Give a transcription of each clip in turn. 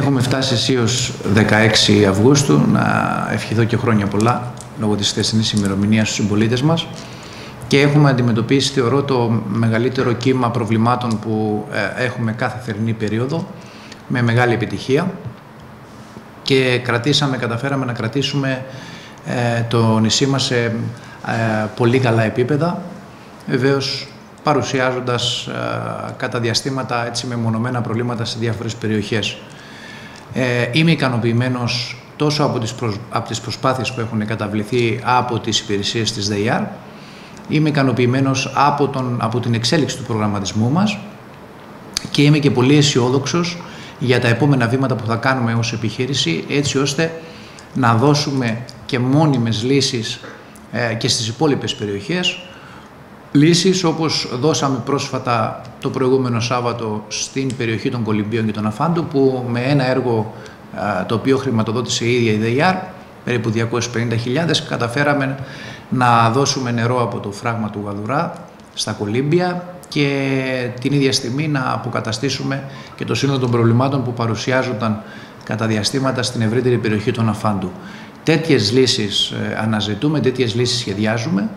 Έχουμε φτάσει αισίως 16 Αυγούστου, να ευχηθώ και χρόνια πολλά λόγω της θεσινής ημερομηνίας στους συμπολίτες μας και έχουμε αντιμετωπίσει, θεωρώ, το μεγαλύτερο κύμα προβλημάτων που ε, έχουμε κάθε θερινή περίοδο με μεγάλη επιτυχία και κρατήσαμε, καταφέραμε να κρατήσουμε ε, το νησί μας σε ε, πολύ καλά επίπεδα. Βεβαίως παρουσιάζοντας κατά διαστήματα έτσι μεμονωμένα προβλήματα σε διάφορες περιοχές. Ε, είμαι ικανοποιημένος τόσο από τις, προσ... από τις προσπάθειες που έχουν καταβληθεί από τις υπηρεσίες της ΔΕΙΑΡ, είμαι ικανοποιημένος από, τον... από την εξέλιξη του προγραμματισμού μας και είμαι και πολύ αισιόδοξος για τα επόμενα βήματα που θα κάνουμε ως επιχείρηση, έτσι ώστε να δώσουμε και μόνιμες λύσεις ε, και στις υπόλοιπες περιοχές, λύσεις όπως δώσαμε πρόσφατα το προηγούμενο Σάββατο στην περιοχή των Κολυμπίων και των Αφάντου που με ένα έργο το οποίο χρηματοδότησε η ίδια η ΔΕΙΑΡ περίπου 250.000 καταφέραμε να δώσουμε νερό από το φράγμα του Γαδουρά στα Κολύμπια και την ίδια στιγμή να αποκαταστήσουμε και το σύνολο των προβλημάτων που παρουσιάζονταν κατά διαστήματα στην ευρύτερη περιοχή των Αφάντου. Τέτοιες λύσεις ε, αναζητούμε, τέτοιες λύσεις σχεδιάζουμε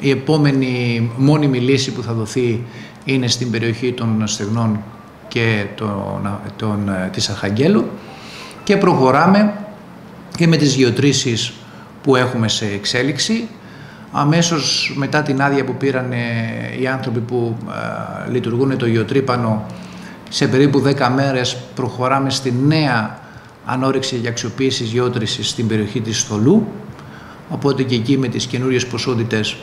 η επόμενη μόνιμη λύση που θα δοθεί είναι στην περιοχή των Στεγνών και των, των, ε, της Αρχαγγέλου και προχωράμε και με τις γεωτρήσεις που έχουμε σε εξέλιξη. Αμέσως μετά την άδεια που πήραν οι άνθρωποι που ε, λειτουργούν το γεωτρύπανο σε περίπου 10 μέρες προχωράμε στη νέα ανόρεξη για αξιοποίησης γεώτρησης στην περιοχή της Στολού Οπότε και εκεί με τις καινούριες ποσότητες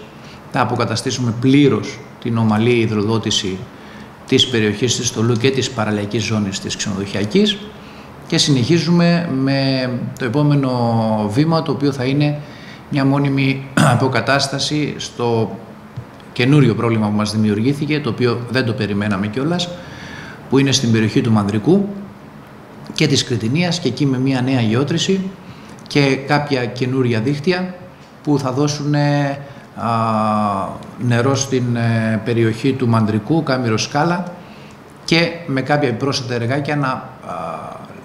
θα αποκαταστήσουμε πλήρως την ομαλή υδροδότηση της περιοχής της Στολού και της παραλιακής ζώνης της ξενοδοχειακής και συνεχίζουμε με το επόμενο βήμα το οποίο θα είναι μια μόνιμη αποκατάσταση στο καινούριο πρόβλημα που μας δημιουργήθηκε το οποίο δεν το περιμέναμε κιόλας που είναι στην περιοχή του Μανδρικού και της Κρητινίας και εκεί με μια νέα γεώτρηση και κάποια καινούρια δίχτυα που θα δώσουν νερό στην ε, περιοχή του Μαντρικού, Κάμυρο Σκάλα και με κάποια πρόσθετα εργάκια να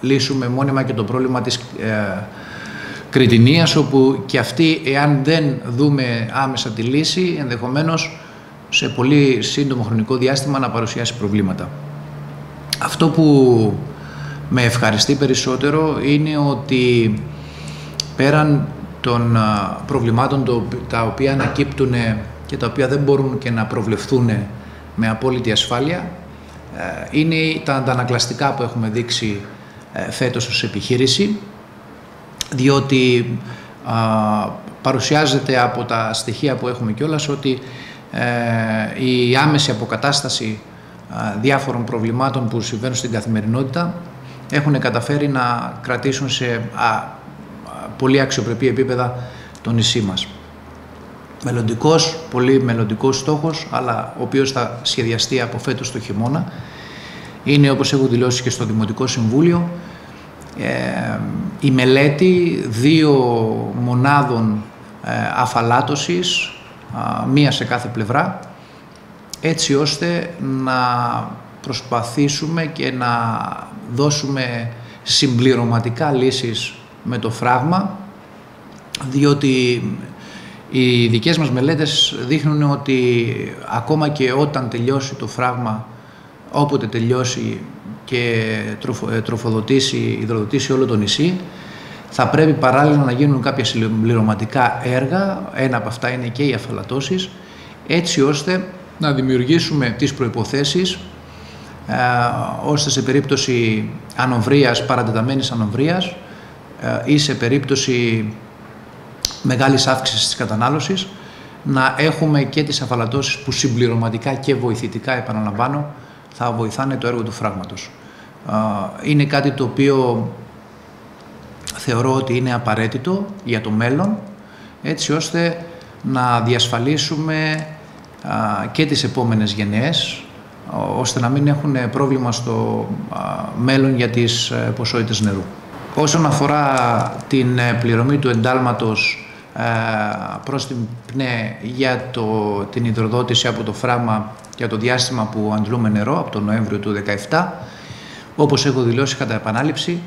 λύσουμε μόνιμα και το πρόβλημα της ε, Κρητινίας όπου και αυτή εάν δεν δούμε άμεσα τη λύση ενδεχομένως σε πολύ σύντομο χρονικό διάστημα να παρουσιάσει προβλήματα. Αυτό που με ευχαριστεί περισσότερο είναι ότι πέραν των προβλημάτων τα οποία ανακύπτουν και τα οποία δεν μπορούν και να προβλεφθούν με απόλυτη ασφάλεια ε, είναι τα αντανακλαστικά που έχουμε δείξει ε, φέτος ως επιχείρηση διότι παρουσιάζεται από τα στοιχεία που έχουμε κιόλας ότι ε, η άμεση αποκατάσταση διάφορων προβλημάτων που συμβαίνουν στην καθημερινότητα έχουν καταφέρει να κρατήσουν σε πολύ αξιοπρεπή επίπεδα το νησί μας. Μελλοντικός, πολύ μελλοντικός στόχος, αλλά ο οποίος θα σχεδιαστεί από φέτος το χειμώνα, είναι όπως έχω δηλώσει και στο Δημοτικό Συμβούλιο, ε, η μελέτη δύο μονάδων ε, αφαλάτωσης, μία σε κάθε πλευρά, έτσι ώστε να προσπαθήσουμε και να δώσουμε συμπληρωματικά λύσεις με το φράγμα διότι οι δικές μας μελέτες δείχνουν ότι ακόμα και όταν τελειώσει το φράγμα, όποτε τελειώσει και ε, τροφοδοτήσει, υδροδοτήσει όλο το νησί, θα πρέπει παράλληλα να γίνουν κάποια συμπληρωματικά έργα, ένα από αυτά είναι και οι αφαλατώσεις, έτσι ώστε να δημιουργήσουμε τις προϋποθέσεις ε, ώστε σε περίπτωση ανοβρίας, παρατεταμένης ανοβρίας, ε, ή σε περίπτωση μεγάλης αύξησης της κατανάλωσης να έχουμε και τις αφαλατώσεις που συμπληρωματικά και βοηθητικά, επαναλαμβάνω, θα βοηθάνε το έργο του φράγματος. Ε, είναι κάτι το οποίο θεωρώ ότι είναι απαραίτητο για το μέλλον, έτσι ώστε να διασφαλίσουμε ε, και τις επόμενες γενναίες, ώστε να μην έχουν πρόβλημα στο μέλλον για τις ποσότητες νερού. Όσον αφορά την ε, πληρωμή του εντάλματος ε, προς την ΠΝΕ για το, την υδροδότηση από το φράγμα για το διάστημα που αντλούμε νερό από τον Νοέμβριο του 2017, Όπως έχω δηλώσει κατά επανάληψη,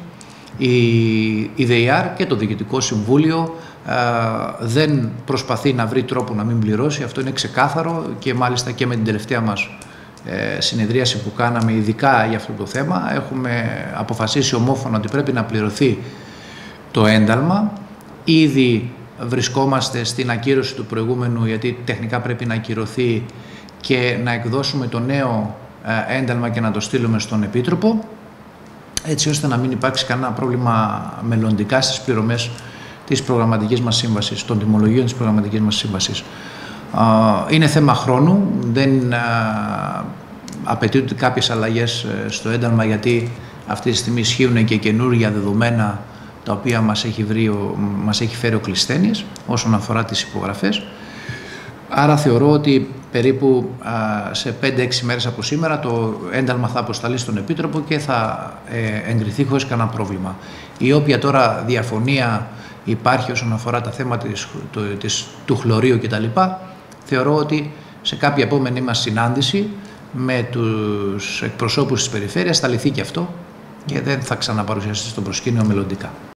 η ΔΕΙΑΡ και το Διοικητικό Συμβούλιο δεν προσπαθεί να βρει τρόπο να μην πληρώσει. Αυτό είναι ξεκάθαρο και μάλιστα και με την τελευταία μας ε, συνεδρίαση που κάναμε ειδικά για αυτό το θέμα έχουμε αποφασίσει ομόφωνα ότι πρέπει να πληρωθεί το ένταλμα. Ήδη βρισκόμαστε στην ακύρωση του προηγούμενου γιατί τεχνικά πρέπει να ακυρωθεί και να εκδώσουμε το νέο ε, ένταλμα και να το στείλουμε στον Επίτροπο έτσι ώστε να μην υπάρξει κανένα πρόβλημα μελλοντικά στις πληρωμές της προγραμματικής μας σύμβασης, των τιμολογίων της προγραμματικής μας σύμβασης. Είναι θέμα χρόνου, δεν απαιτούνται κάποιες αλλαγές ε, στο ένταλμα γιατί αυτή τη στιγμή ισχύουν και καινούργια δεδομένα τα οποία μας έχει, βρει, μας έχει φέρει ο Κλειστένης όσον αφορά τις υπογραφές. Άρα θεωρώ ότι περίπου σε 5-6 μέρες από σήμερα το ένταλμα θα αποσταλεί στον Επίτροπο και θα ε, εγκριθεί χωρίς κανένα πρόβλημα. Η όποια τώρα διαφωνία υπάρχει όσον αφορά τα θέματα της, της, του χλωρίου κτλ. Θεωρώ ότι σε κάποια επόμενη μας συνάντηση με τους εκπροσώπους της περιφέρειας θα λυθεί και αυτό και δεν θα ξαναπαρουσιαστεί στο προσκήνιο μελλοντικά.